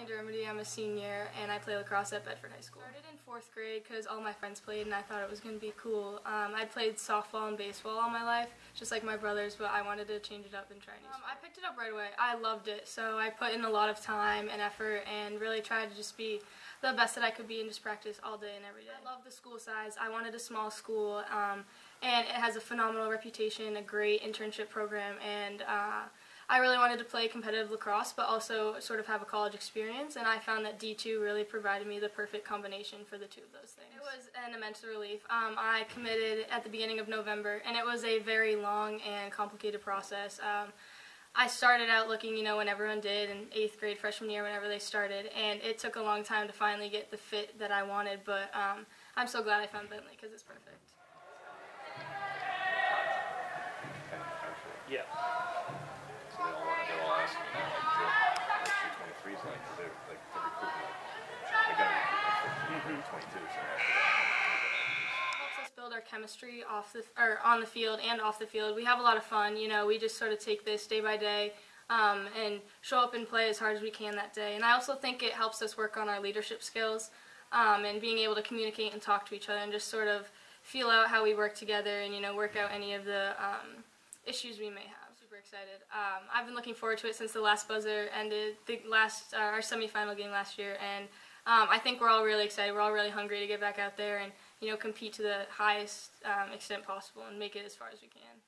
Dermody. I'm a senior and I play lacrosse at Bedford High School. I Started in fourth grade because all my friends played and I thought it was going to be cool. Um, I played softball and baseball all my life, just like my brothers, but I wanted to change it up and try new. Um, I picked it up right away. I loved it, so I put in a lot of time and effort and really tried to just be the best that I could be and just practice all day and every day. I love the school size. I wanted a small school, um, and it has a phenomenal reputation, a great internship program, and uh, I really wanted to play competitive lacrosse, but also sort of have a college experience, and I found that D2 really provided me the perfect combination for the two of those things. It was an immense relief. Um, I committed at the beginning of November, and it was a very long and complicated process. Um, I started out looking, you know, when everyone did in eighth grade, freshman year, whenever they started, and it took a long time to finally get the fit that I wanted, but um, I'm so glad I found Bentley because it's perfect. Yeah. So they all want to, they're all asking about like the like the 23s like they're like they're recruiting like they got to recruit like 22 so that's helps us build our chemistry off the or on the field and off the field. We have a lot of fun. You know, we just sort of take this day by day um, and show up and play as hard as we can that day. And I also think it helps us work on our leadership skills um, and being able to communicate and talk to each other and just sort of feel out how we work together and you know work out any of the um, issues we may have. Super excited. Um, I've been looking forward to it since the last buzzer ended, the last uh, our semifinal game last year, and um, I think we're all really excited. We're all really hungry to get back out there and you know compete to the highest um, extent possible and make it as far as we can.